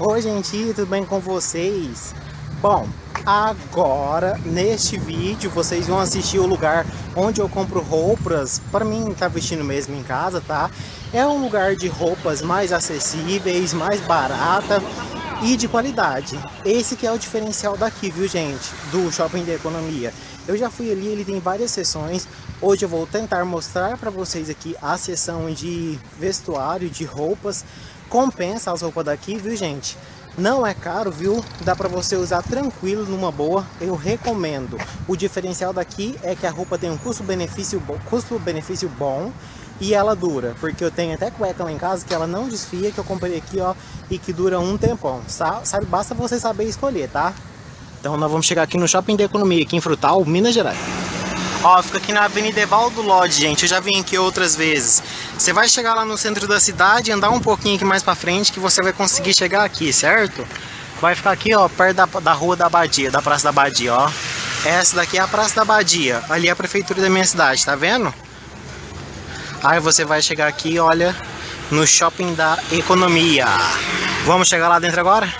Oi, gente, tudo bem com vocês? Bom, agora neste vídeo vocês vão assistir o lugar onde eu compro roupas para mim tá vestindo mesmo em casa, tá? É um lugar de roupas mais acessíveis, mais barata e de qualidade. Esse que é o diferencial daqui, viu, gente? Do Shopping da Economia. Eu já fui ali, ele tem várias seções. Hoje eu vou tentar mostrar para vocês aqui a seção de vestuário, de roupas. Compensa as roupas daqui, viu, gente? Não é caro, viu? Dá para você usar tranquilo, numa boa. Eu recomendo. O diferencial daqui é que a roupa tem um custo-benefício custo -benefício bom e ela dura, porque eu tenho até cueca lá em casa que ela não desfia, que eu comprei aqui, ó, e que dura um tempão, sabe? Basta você saber escolher, tá? Então nós vamos chegar aqui no Shopping de Economia, aqui em Frutal, Minas Gerais. Ó, fica aqui na Avenida Evaldo Lodge, gente, eu já vim aqui outras vezes. Você vai chegar lá no centro da cidade, andar um pouquinho aqui mais pra frente, que você vai conseguir chegar aqui, certo? Vai ficar aqui, ó, perto da, da Rua da Abadia, da Praça da Abadia, ó. Essa daqui é a Praça da Abadia, ali é a Prefeitura da minha cidade, tá vendo? Aí você vai chegar aqui, olha, no shopping da economia. Vamos chegar lá dentro agora?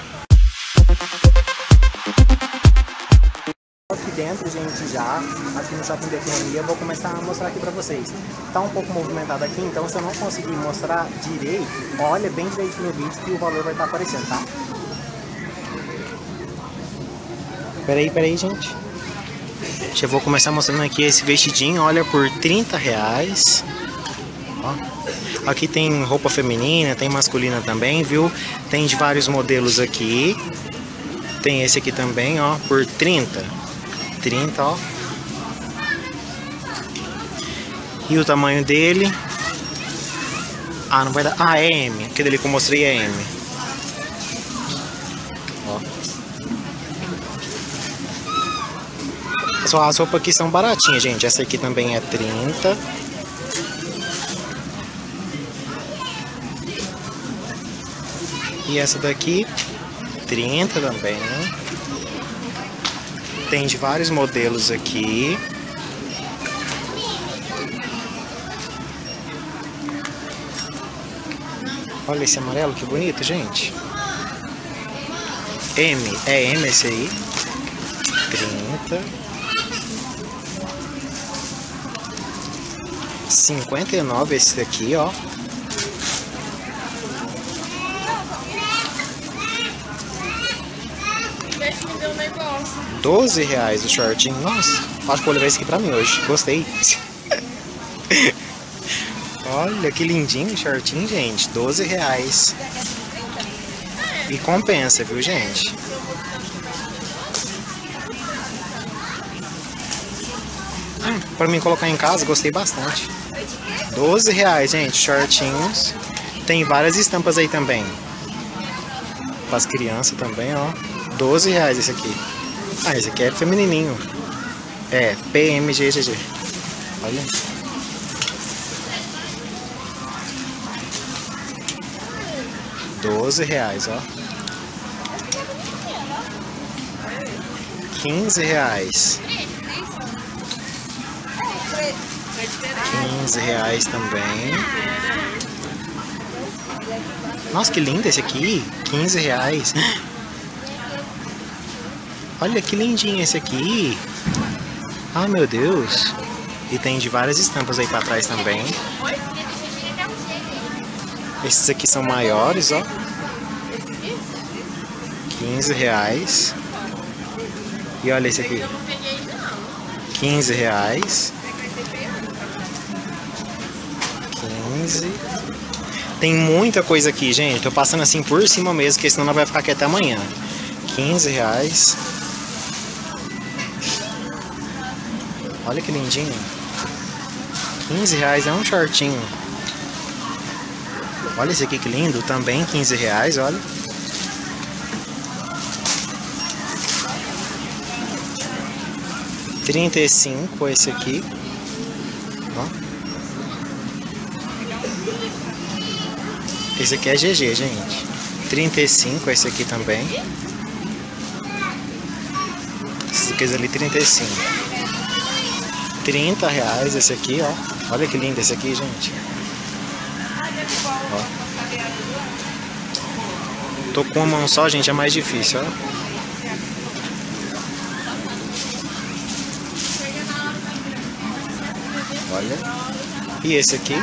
Já, aqui no shopping economia, vou começar a mostrar aqui pra vocês. Tá um pouco movimentado aqui, então se eu não conseguir mostrar direito, olha bem direito no vídeo que o valor vai estar tá aparecendo, tá? Peraí, peraí, gente. Já vou começar mostrando aqui esse vestidinho, olha, por 30 reais. Ó. Aqui tem roupa feminina, tem masculina também, viu? Tem de vários modelos aqui. Tem esse aqui também, ó, por 30. 30, ó. E o tamanho dele? Ah, não vai dar. Ah, é M. Aquele ali que eu mostrei é M. Ó. Só as roupas aqui são baratinhas, gente. Essa aqui também é 30. E essa daqui, 30 também. Tem vários modelos aqui. Olha esse amarelo, que bonito, gente. M, é M esse aí. 30. 59 esse daqui, ó. 12 reais o shortinho. Nossa, acho que vou levar esse aqui pra mim hoje. Gostei. Olha que lindinho o shortinho, gente. 12 reais. E compensa, viu, gente? Hum, pra mim colocar em casa, gostei bastante. 12 reais, gente. Shortinhos. Tem várias estampas aí também. Para as crianças também, ó. 12 reais esse aqui. Ah, esse aqui é feminininho. É, PMGGG. Olha. Doze reais, ó. Quinze reais. Quinze reais também. Nossa, que lindo esse aqui. Quinze reais. Olha que lindinho esse aqui. Ah, meu Deus. E tem de várias estampas aí para trás também. Esses aqui são maiores, ó. 15 reais. E olha esse aqui. 15 reais. 15. Tem muita coisa aqui, gente. Tô passando assim por cima mesmo, porque senão não vai ficar aqui até amanhã. 15 reais. Olha que lindinho. 15 reais é um shortinho. Olha esse aqui que lindo, também 15 reais, olha. Trinta e cinco esse aqui. Ó. Esse aqui é GG, gente. Trinta e cinco esse aqui também. Esse aqui ali trinta e cinco. 30 reais esse aqui, ó. Olha que lindo esse aqui, gente. Ó. Tô com uma mão só, gente, é mais difícil, ó. Olha. E esse aqui?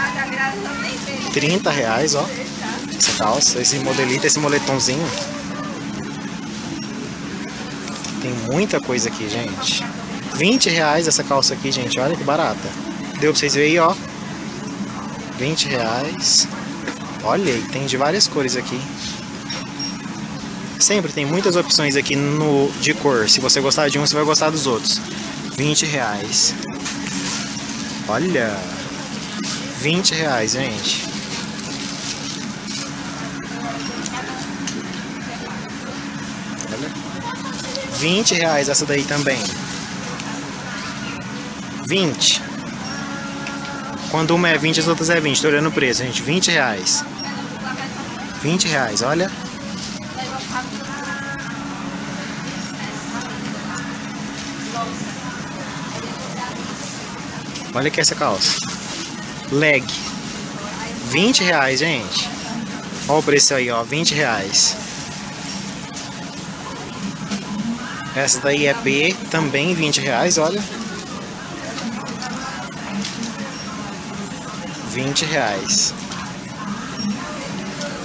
30 reais, ó. Essa calça, esse modelito, esse moletomzinho. Tem muita coisa aqui, gente. 20 reais essa calça aqui, gente. Olha que barata. Deu pra vocês verem aí, ó. 20 reais. Olha, tem de várias cores aqui. Sempre tem muitas opções aqui no de cor. Se você gostar de um, você vai gostar dos outros. 20 reais. Olha. 20 reais, gente. Olha. 20 reais essa daí também. 20. Quando uma é 20, as outras é 20. Tô olhando o preço, gente. 20 reais. 20 reais, olha. Olha aqui essa calça. Leg. 20 reais, gente. Olha o preço aí, ó. 20 reais. Essa daí é B, também 20 reais, olha. 20 reais.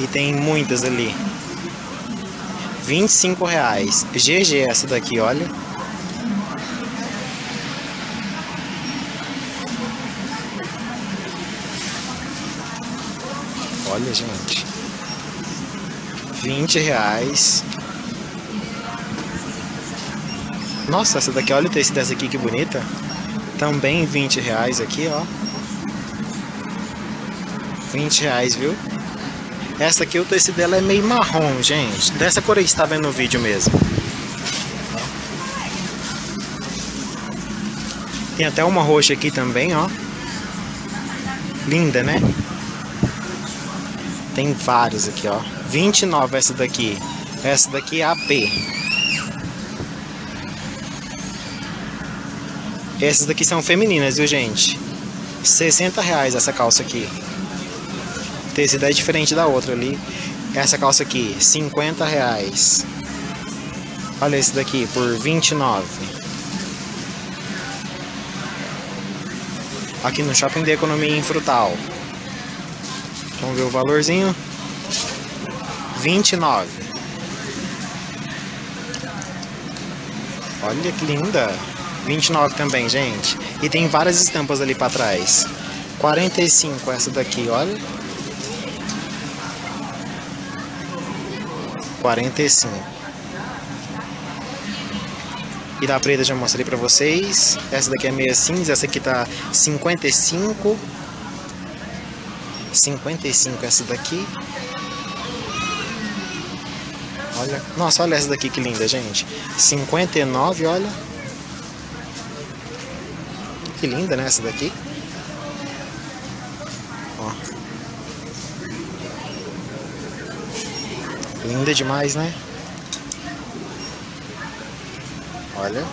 E tem muitas ali. 25 reais. GG essa daqui, olha. Olha, gente. 20 reais. Nossa, essa daqui, olha o tecido dessa aqui, que bonita. Também 20 reais aqui, ó. 20 reais, viu? Essa aqui, o tecido dela é meio marrom, gente. Dessa cor aí que está vendo no vídeo mesmo. Tem até uma roxa aqui também, ó. Linda, né? Tem vários aqui, ó. 29 essa daqui. Essa daqui é AP. Essas daqui são femininas, viu, gente? 60 reais essa calça aqui. O tecido é diferente da outra ali. Essa calça aqui, 50 reais. Olha esse daqui, por 29. Aqui no Shopping de Economia em Frutal. Vamos ver o valorzinho. 29. Olha que linda. 29 também, gente. E tem várias estampas ali para trás. 45 essa daqui, olha. 45. E da preta já mostrei para vocês. Essa daqui é meia cinza, essa aqui tá 55. 55 essa daqui. Olha, nossa, olha essa daqui que linda, gente. 59, olha. Que linda, né, essa daqui? Linda demais, né? Olha.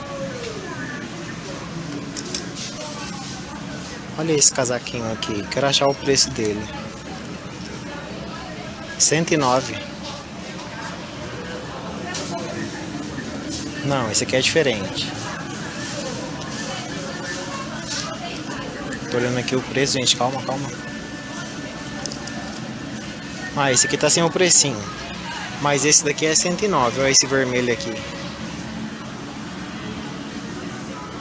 Olha esse casaquinho aqui. Quero achar o preço dele. 109. Não, esse aqui é diferente. Tô olhando aqui o preço, gente. Calma, calma. Ah, esse aqui tá sem o precinho. Mas esse daqui é 109. Olha esse vermelho aqui.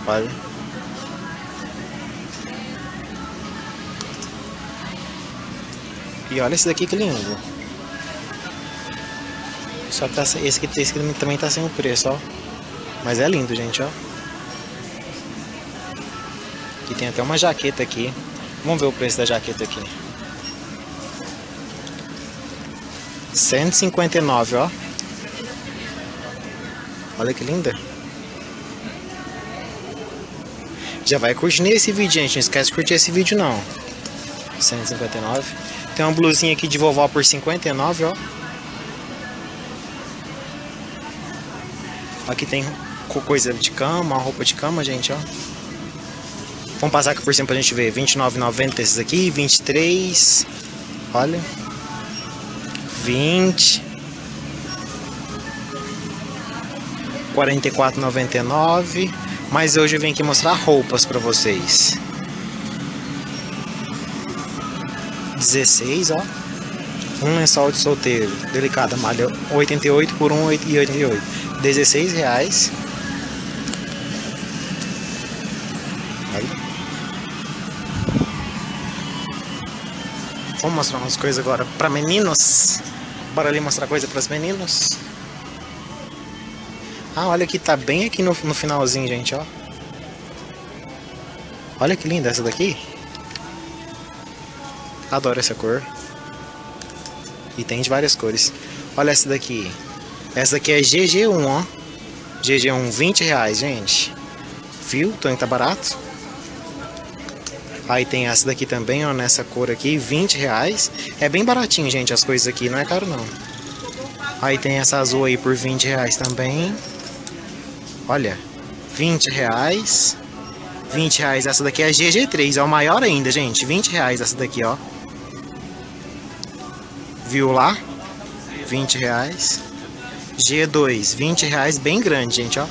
Olha. E olha esse daqui que lindo. Só que tá, esse, aqui, esse aqui também tá sem o preço, ó. Mas é lindo, gente, ó. E tem até uma jaqueta aqui. Vamos ver o preço da jaqueta aqui. 159, ó. Olha que linda. Já vai curtir esse vídeo, gente. Não esquece de curtir esse vídeo, não. 159. Tem uma blusinha aqui de vovó por 59, ó. Aqui tem coisa de cama, roupa de cama, gente, ó. Vamos passar aqui por cima pra gente ver. 29,90 esses aqui, 23. Olha. 20. 44,99. Mas hoje eu vim aqui mostrar roupas para vocês. 16, ó. Um lençol de solteiro, delicada malha 88 por 1,88. 16 reais. Vamos mostrar umas coisas agora para meninos. Bora ali mostrar coisa para os meninos. Ah, olha aqui, tá bem aqui no, no finalzinho, gente, ó. Olha que linda essa daqui. Adoro essa cor. E tem de várias cores. Olha essa daqui. Essa daqui é GG1, ó. GG1, 20 reais, gente. Viu? Também tá barato. Aí tem essa daqui também, ó, nessa cor aqui, 20 reais. É bem baratinho, gente, as coisas aqui, não é caro não. Aí tem essa azul aí por 20 reais também. Olha, 20 reais. 20 reais essa daqui é GG3, é o maior ainda, gente. 20 reais essa daqui, ó. Viu lá? 20 reais. G2, 20 reais, bem grande, gente, ó.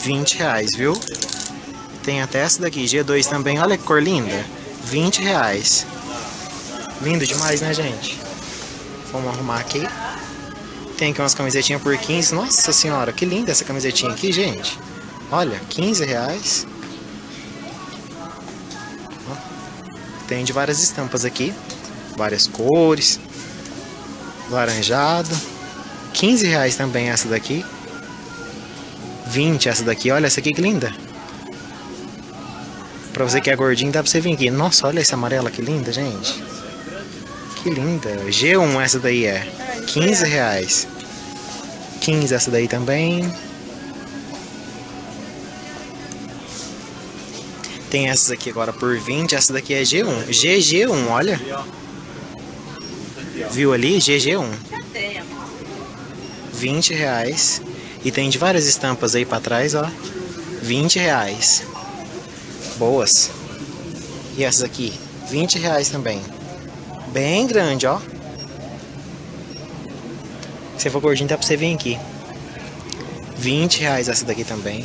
20 reais, viu? Tem até essa daqui, G2 também. Olha que cor linda. 20 reais. Lindo demais, né, gente? Vamos arrumar aqui. Tem aqui umas camisetinhas por 15. Nossa senhora, que linda essa camisetinha aqui, gente. Olha, 15 reais. Tem de várias estampas aqui. Várias cores. Laranjado. 15 reais também essa daqui. 20 essa daqui. Olha essa aqui que linda. Pra você que é gordinho, dá pra você vir aqui. Nossa, olha essa amarela que linda, gente. Que linda. G1 essa daí é. 15 reais. 15 essa daí também. Tem essas aqui agora por 20. Essa daqui é G1. GG1, olha. Viu ali? GG1. 20 reais. E tem de várias estampas aí pra trás, ó. 20 reais boas. E essas aqui, 20 reais também. Bem grande, ó. Se for gordinho, dá pra você vir aqui. 20 reais essa daqui também.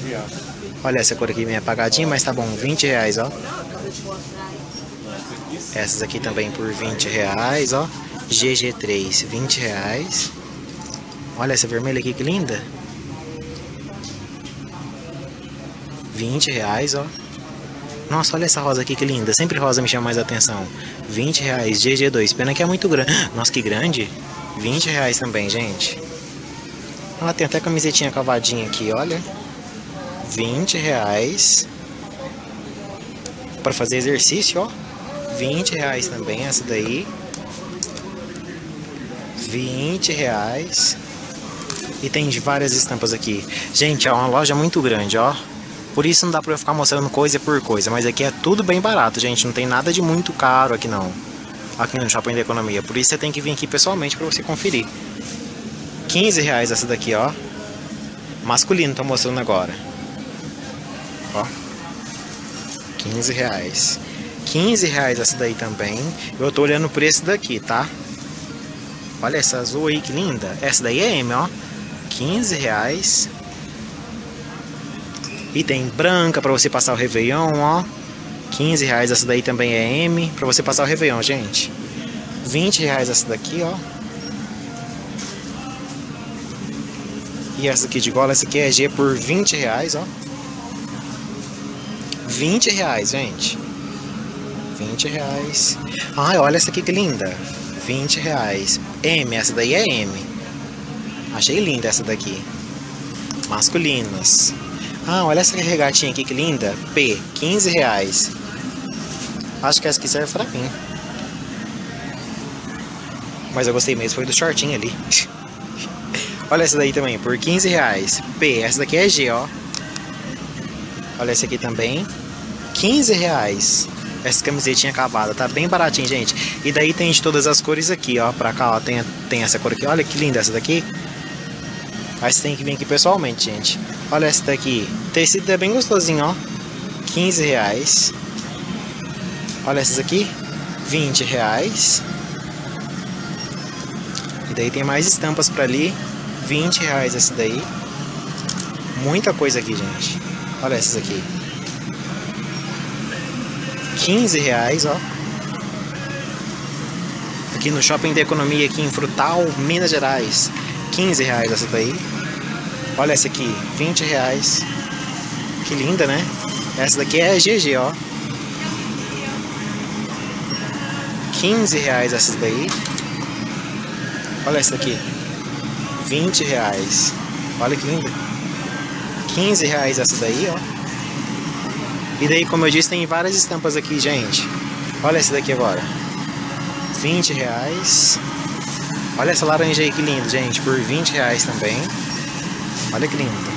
Olha essa cor aqui meio apagadinha, mas tá bom. 20 reais, ó. Essas aqui também por 20 reais, ó. GG3, 20 reais. Olha essa vermelha aqui que linda. 20 reais, ó. Nossa, olha essa rosa aqui que linda. Sempre rosa me chama mais atenção. 20 reais, GG2. Pena que é muito grande. Nossa, que grande. 20 reais também, gente. Ela tem até camisetinha cavadinha aqui, olha. 20 reais. Para fazer exercício, ó. 20 reais também essa daí. 20 reais. E tem várias estampas aqui. Gente, é uma loja muito grande, ó. Por isso não dá pra eu ficar mostrando coisa por coisa. Mas aqui é tudo bem barato, gente. Não tem nada de muito caro aqui não. Aqui no Shopping da Economia. Por isso você tem que vir aqui pessoalmente pra você conferir. 15 reais essa daqui, ó. Masculino tô mostrando agora. Ó. 15 reais. 15 reais essa daí também. Eu tô olhando o preço daqui, tá? Olha essa azul aí, que linda. Essa daí é M, ó. 15 reais. E tem branca para você passar o Réveillon, ó. 15 reais essa daí também é M para você passar o Réveillon, gente. 20 reais essa daqui, ó. E essa aqui de gola, essa aqui é G por 20 reais, ó. 20 reais, gente. 20 reais. Ai, olha essa aqui que linda. 20 reais. M, essa daí é M. Achei linda essa daqui. Masculinas. Ah, olha essa regatinha aqui que linda. P, 15 reais. Acho que essa aqui serve pra mim. Mas eu gostei mesmo, foi do shortinho ali. olha essa daí também, por 15 reais. P, essa daqui é G, ó. Olha essa aqui também. 15 reais. Essa camisetinha acabada, tá bem baratinho, gente. E daí tem de todas as cores aqui, ó. Pra cá, ó, tem, tem essa cor aqui. Olha que linda essa daqui. Mas tem que vir aqui pessoalmente, gente. Olha essa daqui. Tecido é bem gostosinho, ó. 15 reais. Olha essas aqui. 20 reais. E daí tem mais estampas pra ali. 20 reais essa daí. Muita coisa aqui, gente. Olha essas aqui. 15 reais, ó. Aqui no Shopping da Economia, aqui em Frutal, Minas Gerais. 15 reais essa daí. Olha essa aqui, 20 reais. Que linda, né? Essa daqui é GG, ó. 15 reais essa daí. Olha essa daqui. 20 reais. Olha que linda. 15 reais essa daí, ó. E daí, como eu disse, tem várias estampas aqui, gente. Olha essa daqui agora. 20 reais. Olha essa laranja aí que lindo, gente. Por 20 reais também. Olha que lindo.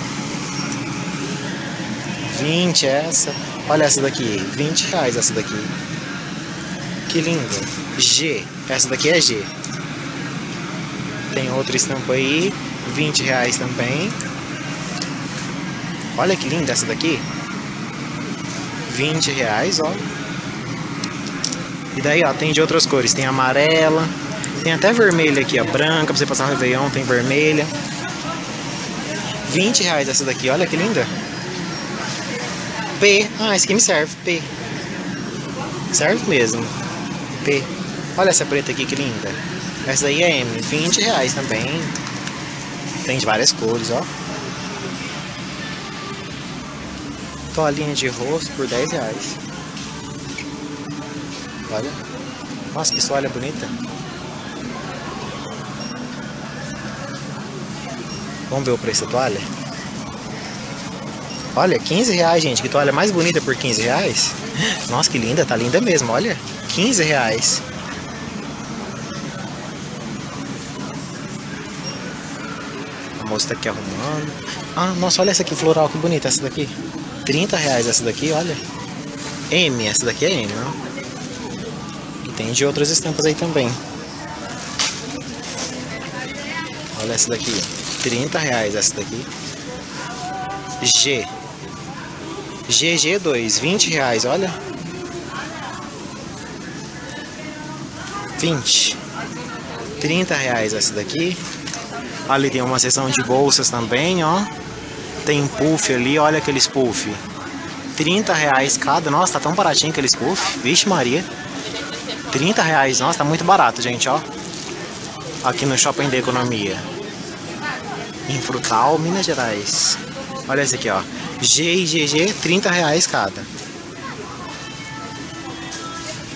20 essa. Olha essa daqui. 20 reais essa daqui. Que linda. G. Essa daqui é G. Tem outra estampa aí. 20 reais também. Olha que linda essa daqui. 20 reais, ó. E daí, ó, tem de outras cores. Tem amarela. Tem até vermelha aqui, ó. Branca, pra você passar no Réveillon, tem vermelha. 20 reais essa daqui, olha que linda. P. Ah, esse aqui me serve. P. Serve mesmo. P. Olha essa preta aqui, que linda. Essa daí é M. 20 reais também. Tem de várias cores, ó. Toalhinha de rosto por 10 reais. Olha. Nossa, que toalha bonita. Vamos ver o preço da toalha? Olha, 15 reais, gente. Que toalha mais bonita por 15 reais. Nossa, que linda. Tá linda mesmo, olha. 15 reais. A moça tá aqui arrumando. Ah, nossa, olha essa aqui, floral, que bonita essa daqui. 30 reais essa daqui, olha. M, essa daqui é M, ó. E tem de outras estampas aí também. Olha essa daqui. 30 reais essa daqui. G. GG2, 20 reais, olha. 20. 30 reais essa daqui. Ali tem uma seção de bolsas também, ó. Tem puff ali, olha aqueles puff. 30 reais cada. Nossa, tá tão baratinho aqueles puff. Vixe Maria. 30 reais, nossa, tá muito barato, gente, ó. Aqui no Shopping da Economia. Em Frutal, Minas Gerais. Olha esse aqui, ó. G e GG, 30 reais cada.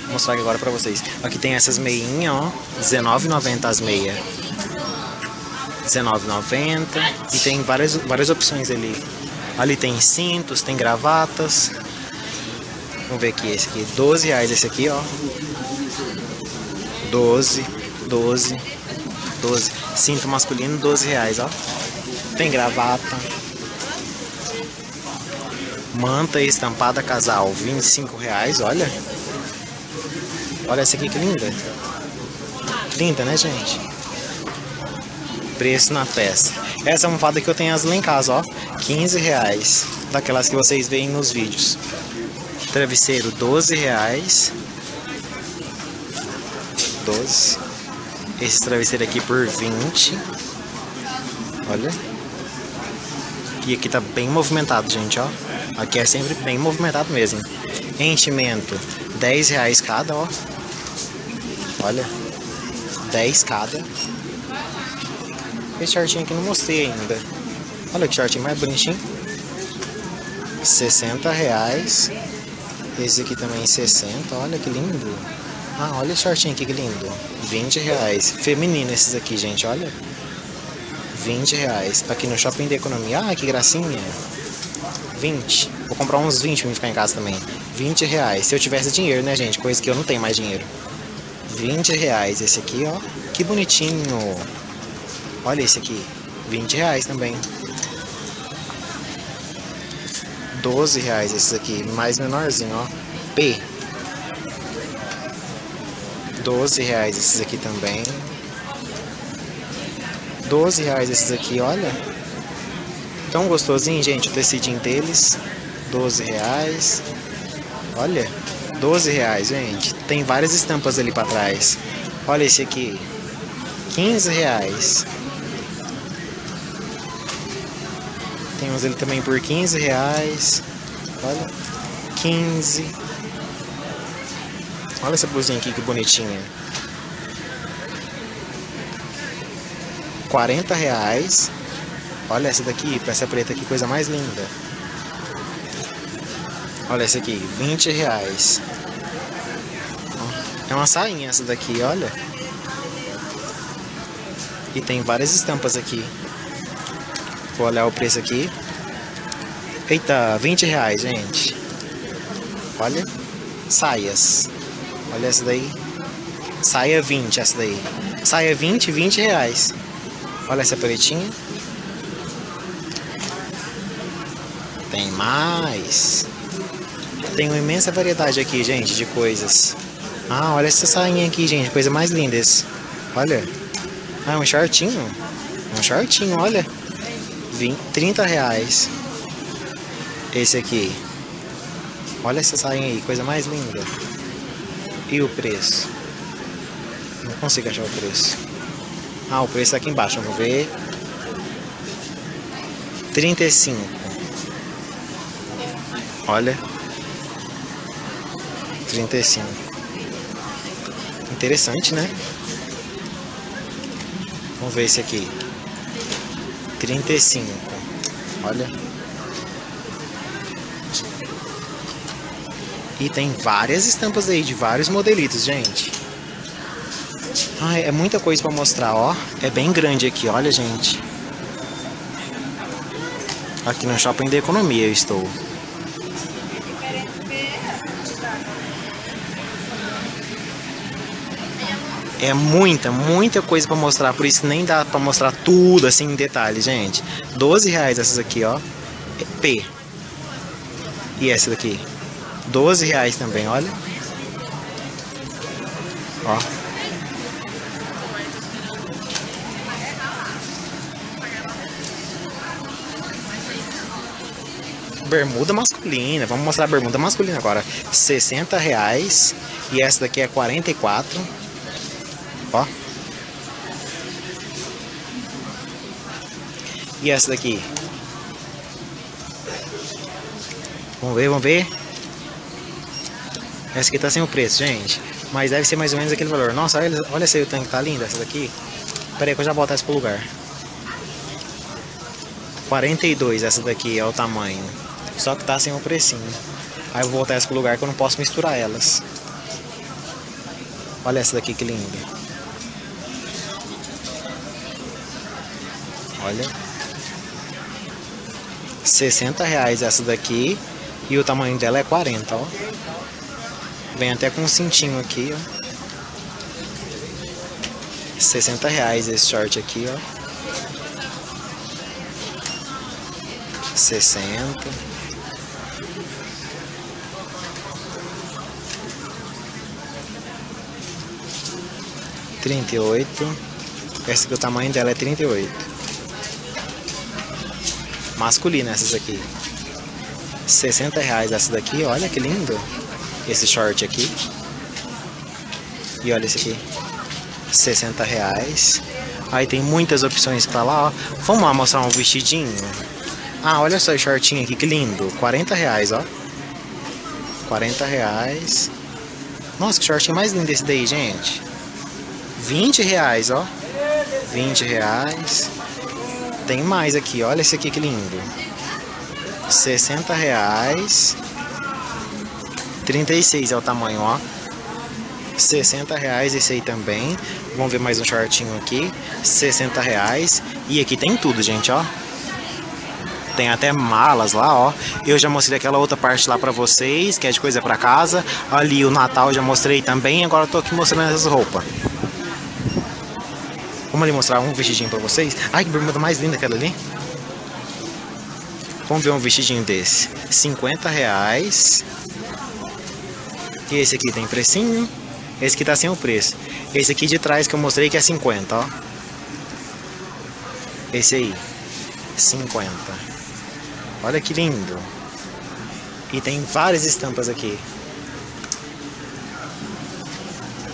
Vou mostrar aqui agora pra vocês. Aqui tem essas meinhas, ó. R$19,90 as meias. R$19,90. E tem várias, várias opções ali. Ali tem cintos, tem gravatas. Vamos ver aqui esse aqui. 12 reais esse aqui, ó. 12, 12, 12. Cinto masculino, 12 reais, ó. Tem gravata. Manta estampada casal, 25 reais, olha. Olha essa aqui que linda. Linda, né, gente? Preço na peça. Essa almofada que eu tenho as lá em casa, ó. 15 reais. Daquelas que vocês veem nos vídeos. Travesseiro, 12 reais. 12. Esse travesseiro aqui por 20. Olha. E aqui tá bem movimentado, gente, ó. Aqui é sempre bem movimentado mesmo. Enchimento, 10 reais cada, ó. Olha. 10 cada. Esse shortinho aqui não mostrei ainda. Olha que shortinho mais bonitinho. 60 reais. Esse aqui também 60. Olha que lindo. Ah, olha esse shortinho aqui que lindo. 20 reais. Feminino esses aqui, gente, olha. 20 reais. Aqui no Shopping da Economia. Ah, que gracinha. 20. Vou comprar uns 20 pra mim ficar em casa também. 20 reais. Se eu tivesse dinheiro, né, gente? Coisa que eu não tenho mais dinheiro. 20 reais. Esse aqui, ó. Que bonitinho. Olha esse aqui. 20 reais também. 12 reais esses aqui. Mais menorzinho, ó. P. 12 reais esses aqui também. 12 reais esses aqui, olha. Tão gostosinho, gente, o tecidinho deles. 12 reais. Olha, 12 reais, gente. Tem várias estampas ali pra trás. Olha esse aqui. 15 reais. Tem uns ele também por 15 reais. Olha. 15. Olha essa blusinha aqui que bonitinha. 40 reais. Olha essa daqui, peça preta, que coisa mais linda. Olha essa aqui, 20 reais. É uma sainha essa daqui, olha. E tem várias estampas aqui. Vou olhar o preço aqui. Eita, 20 reais, gente. Olha. Saias. Olha essa daí. Saia 20, essa daí. Saia 20, 20 reais. Olha essa pretinha. Tem mais. Tem uma imensa variedade aqui, gente, de coisas. Ah, olha essa sainha aqui, gente. Coisa mais linda. Olha. Ah, um shortinho. Um shortinho, olha. 20, 30 reais. Esse aqui. Olha essa sainha aí. Coisa mais linda. E o preço? Não consigo achar o preço. Ah, o preço tá aqui embaixo. Vamos ver. 35. Olha. 35 interessante, né? Vamos ver esse aqui. 35. Olha. E tem várias estampas aí de vários modelitos, gente. Ai, é muita coisa para mostrar, ó. É bem grande aqui, olha, gente. Aqui no Shopping da Economia eu estou. É muita, muita coisa para mostrar, por isso nem dá para mostrar tudo assim em detalhe, gente. 12 reais essas aqui, ó. P. E essa daqui? 12 reais também, olha. Ó. Bermuda masculina, vamos mostrar a bermuda masculina agora. 60 reais. E essa daqui é 44 Ó. E essa daqui? Vamos ver, vamos ver. Essa aqui tá sem o preço, gente. Mas deve ser mais ou menos aquele valor. Nossa, olha, olha aí o tanque, tá linda essa daqui. Pera aí que eu já botar essa pro lugar. 42 essa daqui é o tamanho. Só que tá sem o precinho. Aí eu vou voltar essa pro lugar que eu não posso misturar elas. Olha essa daqui que linda. Olha. 60 reais essa daqui. E o tamanho dela é 40, ó. Vem até com um cintinho aqui, ó. 60 reais esse short aqui, ó. 60. Trinta e oito. Essa que o tamanho dela é trinta e oito masculina essas aqui. 60 reais essa daqui, olha que lindo. Esse short aqui. E olha esse aqui. 60 reais. Aí tem muitas opções pra lá, ó. Vamos lá mostrar um vestidinho. Ah, olha só esse shortinho aqui, que lindo. 40 reais, ó. 40 reais. Nossa, que shortinho mais lindo esse daí, gente. 20 reais, ó. 20 reais. Tem mais aqui, olha esse aqui que lindo. 60 reais. 36 é o tamanho, ó. 60 reais esse aí também. Vamos ver mais um shortinho aqui. 60 reais. E aqui tem tudo, gente, ó. Tem até malas lá, ó. Eu já mostrei aquela outra parte lá pra vocês, que é de coisa pra casa. Ali o Natal já mostrei também. Agora eu tô aqui mostrando essas roupas. Vamos ali mostrar um vestidinho pra vocês. Ai, que bermuda mais linda aquela ali. Vamos ver um vestidinho desse. 50 reais. E esse aqui tem precinho. Esse aqui tá sem o preço. Esse aqui de trás que eu mostrei que é 50, ó. Esse aí. 50. Olha que lindo. E tem várias estampas aqui.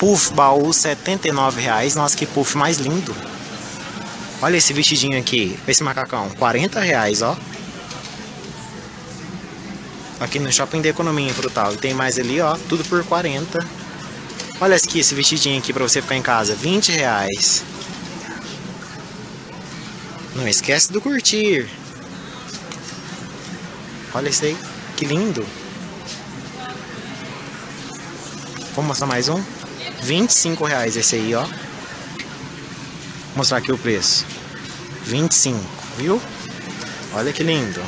Puff baú, 79 reais. Nossa, que puff mais lindo. Olha esse vestidinho aqui, esse macacão, 40 reais, ó. Aqui no Shopping da Economia Frutal. E tem mais ali, ó, tudo por 40. Olha aqui, esse vestidinho aqui pra você ficar em casa. 20 reais. Não esquece do curtir. Olha isso aí. Que lindo. Vou mostrar mais um. 25 reais esse aí, ó. Vou mostrar aqui o preço. 25, viu? Olha que lindo.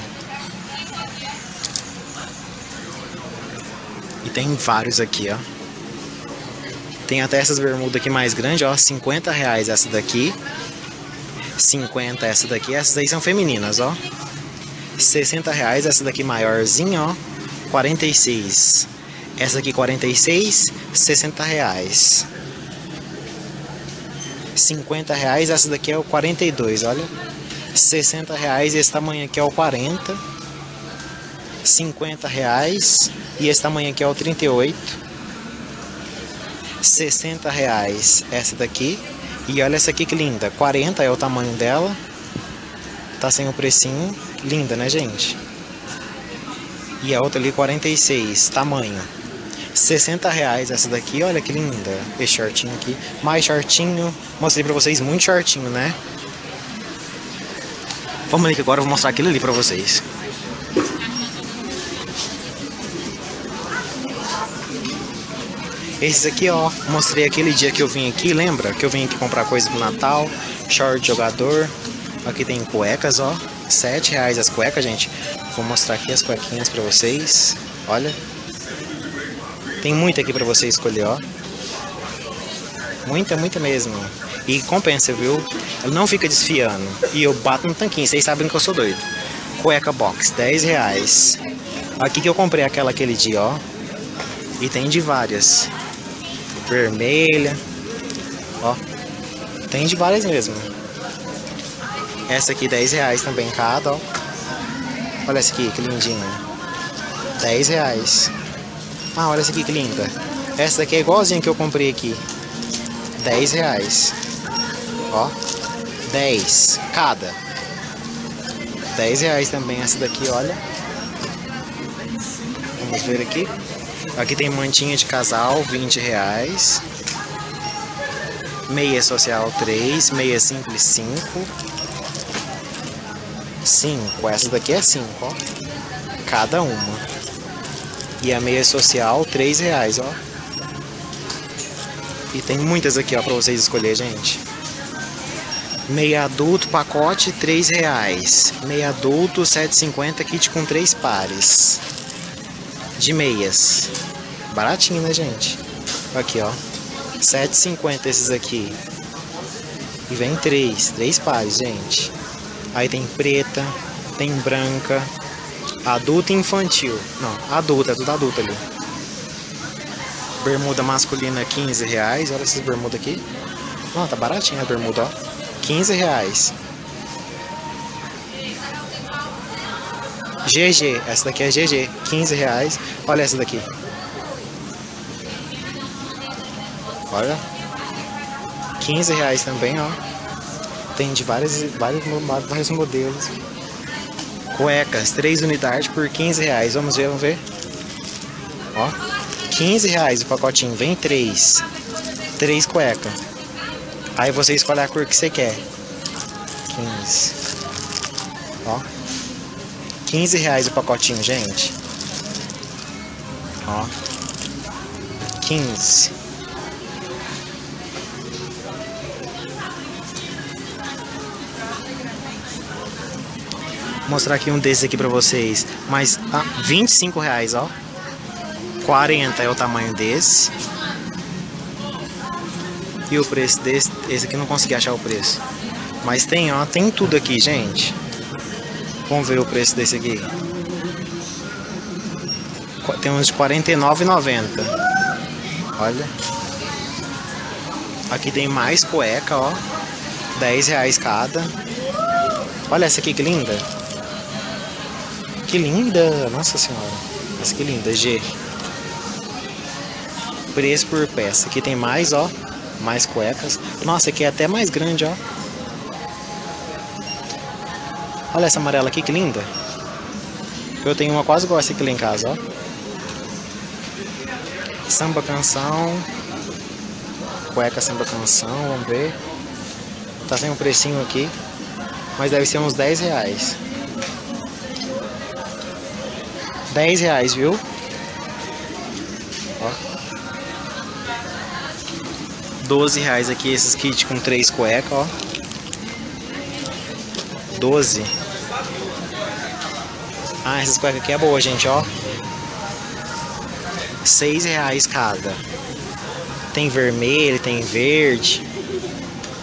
E tem vários aqui, ó. Tem até essas bermudas aqui mais grandes, ó. 50 reais essa daqui. 50 essa daqui. Essas aí são femininas, ó. 60 reais. Essa daqui maiorzinha, ó. 46. Essa aqui 46, 60 reais. 50 reais. Essa daqui é o 42, olha. 60 reais. Esse tamanho aqui é o 40. 50 reais. E esse tamanho aqui é o 38. 60 reais essa daqui. E olha essa aqui que linda. 40 é o tamanho dela. Tá sem o precinho. Linda, né, gente? E a outra ali 46, tamanho. 60 reais essa daqui, olha que linda. Esse shortinho aqui. Mais shortinho. Mostrei pra vocês muito shortinho, né? Vamos ali que agora eu vou mostrar aquilo ali pra vocês. Esses aqui, ó, mostrei aquele dia que eu vim aqui, lembra? Que eu vim aqui comprar coisa pro Natal, short jogador. Aqui tem cuecas, ó, sete reais as cuecas, gente. Vou mostrar aqui as cuequinhas pra vocês. Olha. Tem muita aqui pra você escolher, ó. Muita, muita mesmo. E compensa, viu? Não fica desfiando. E eu bato no tanquinho, vocês sabem que eu sou doido. Cueca box, 10 reais. Aqui que eu comprei aquela aquele dia, ó. E tem de várias vermelha. Ó. Tem de várias mesmo. Essa aqui 10 reais também cada, ó. Olha essa aqui, que lindinha. 10 reais. Ah, olha essa aqui que linda. Essa daqui é igualzinha que eu comprei aqui. 10 reais. Ó. 10 cada. 10 reais também essa daqui, olha. Vamos ver aqui. Aqui tem mantinha de casal, 20 reais. Meia social 3, meia simples 5. 5, essa daqui é 5, ó. Cada uma. E a meia social, 3 reais, ó. E tem muitas aqui, ó, pra vocês escolher, gente. Meia adulto, pacote, 3 reais. Meia adulto, 7,50, kit com 3 pares. De meias. Baratinho, né, gente? Aqui, ó. 7,50 esses aqui. E vem três, três pares, gente. Aí tem preta, tem branca, adulta e infantil. Não, adulta, é tudo adulto ali. Bermuda masculina 15 reais. Olha essas bermudas aqui. Não, tá baratinha a bermuda, ó. 15 reais. GG, essa daqui é GG, 15 reais. Olha essa daqui. Olha. 15 reais também, ó. Tem de vários, vários, vários modelos. Cuecas, 3 unidades por 15 reais. Vamos ver, vamos ver. Ó. 15 reais o pacotinho. Vem 3. 3 cuecas. Aí você escolhe a cor que você quer. 15. Ó. 15 reais o pacotinho, gente. Ó. 15. Mostrar aqui um desses aqui pra vocês. Mas ah, 25 reais, ó. 40 é o tamanho desse. E o preço desse, esse aqui não consegui achar o preço. Mas tem, ó, tem tudo aqui, gente. Vamos ver o preço desse aqui. Tem uns de R$ 49,90. Olha. Aqui tem mais cueca, ó. 10 reais cada. Olha essa aqui que linda. Que linda! Nossa senhora. Mas que linda, G. Preço por peça. Aqui tem mais, ó. Mais cuecas. Nossa, aqui é até mais grande, ó. Olha essa amarela aqui, que linda. Eu tenho uma quase essa aqui lá em casa, ó. Samba canção. Cueca samba canção, vamos ver. Tá sem um precinho aqui. Mas deve ser uns 10 reais. 10 reais, viu? Ó. 12 reais aqui esses kits com três cuecas, ó. 12. Ah, essas cuecas aqui é boa, gente, ó. 6 reais cada. Tem vermelho, tem verde.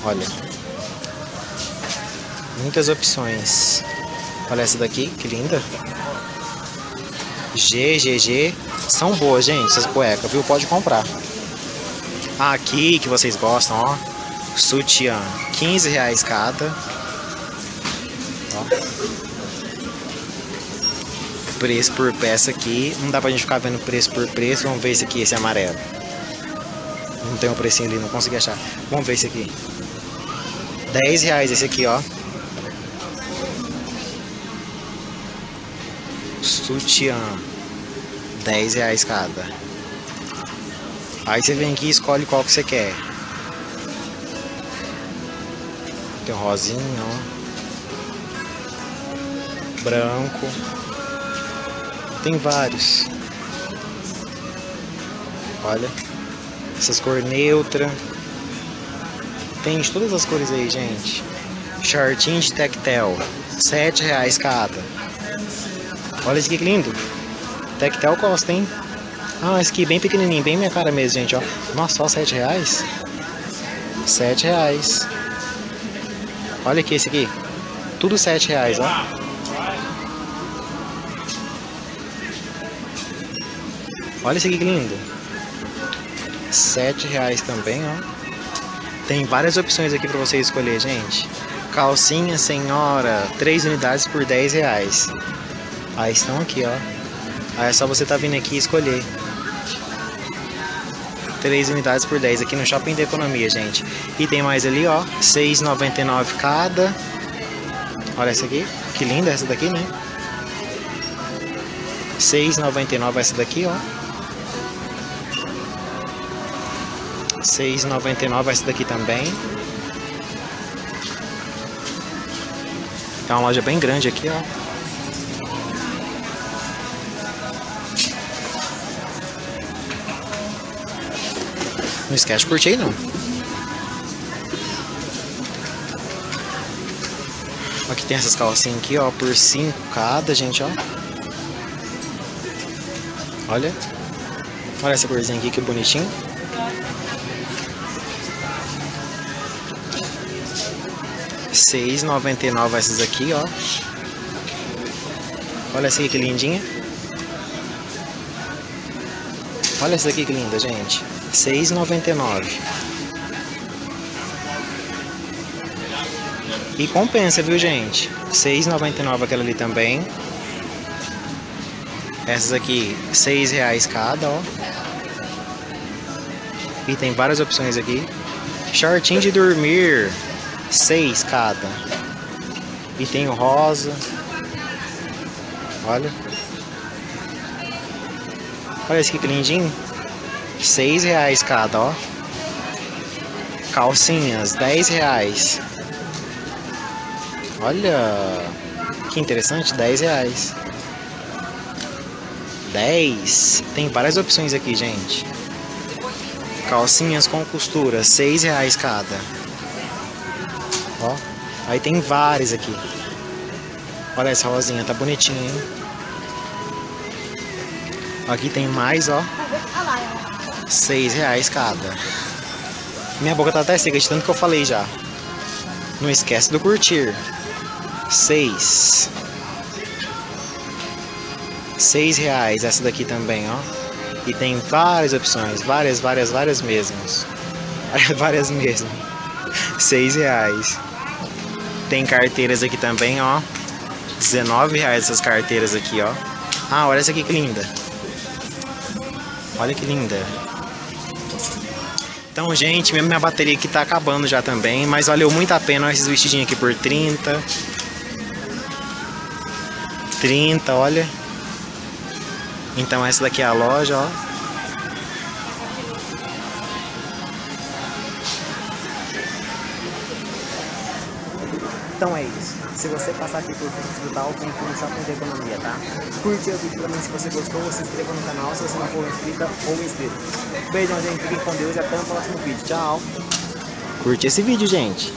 Olha. Muitas opções. Olha essa daqui, que linda. GGG. São boas, gente, essas cuecas, viu? Pode comprar. Aqui que vocês gostam, ó. Sutiã, 15 reais cada. Ó. Preço por peça aqui. Não dá pra gente ficar vendo preço por preço. Vamos ver esse aqui, esse amarelo. Não tem um precinho ali, não consegui achar. Vamos ver esse aqui. 10 reais esse aqui, ó. Sutiã. 10 reais cada. Aí você vem aqui e escolhe qual que você quer. Tem um rosinho, ó. Branco. Tem vários. Olha. Essas cores neutra. Tem de todas as cores aí, gente. Shortinho de tectel. 7 reais cada. Olha aqui que lindo. Tectel costa, hein? Ah, esse aqui bem pequenininho, bem minha cara mesmo, gente, ó. Nossa, só 7 reais? 7 reais. Olha aqui esse aqui. Tudo 7 reais, ó. Olha esse aqui que lindo. 7 reais também, ó. Tem várias opções aqui pra você escolher, gente. Calcinha senhora, 3 unidades por 10 reais. Aí estão aqui, ó. Aí é só você tá vindo aqui e escolher. 3 unidades por 10 aqui no Shopping da Economia, gente. E tem mais ali, ó, 6,99 cada. Olha essa aqui, que linda essa daqui, né? 6,99 essa daqui, ó. 6,99 essa daqui também. É uma loja bem grande aqui, ó. Não esquece de curtir aí, não. Aqui tem essas calcinhas aqui, ó, por 5 cada, gente, ó. Olha. Olha essa corzinha aqui, que bonitinho. E nove essas aqui, ó. Olha essa aqui que lindinha. Olha essa aqui que linda, gente. 6,99. E compensa, viu, gente? 6,99 aquela ali também. Essas aqui, 6 reais cada, ó. E tem várias opções aqui. Shortinho de dormir, 6 cada. E tem o rosa. Olha. Olha esse que lindinho. 6 reais cada, ó. Calcinhas, 10 reais. Olha, que interessante, 10 reais. 10. Tem várias opções aqui, gente. Calcinhas com costura, 6 reais cada. Ó, aí tem várias aqui. Olha essa rosinha, tá bonitinha, hein? Aqui tem mais, ó. 6 reais cada. Minha boca tá até seca de tanto que eu falei já. Não esquece do curtir. 6. 6 reais essa daqui também, ó. E tem várias opções. Várias, várias, várias mesmas. várias mesmo. 6 reais. Tem carteiras aqui também, ó. 19 reais essas carteiras aqui, ó. Ah, olha essa aqui que linda. Olha que linda. Então, gente, mesmo minha bateria aqui tá acabando já também, mas valeu muito a pena esses vestidinhos aqui por 30. 30, olha. Então essa daqui é a loja, ó. Francisco Tal, vem aqui no Shopping de Economia, tá? Curte o vídeo mim se você gostou, se inscreva no canal se você não for inscrita ou inscrito. Beijão, gente. Fiquem com Deus e até o próximo vídeo. Tchau. Curte esse vídeo, gente.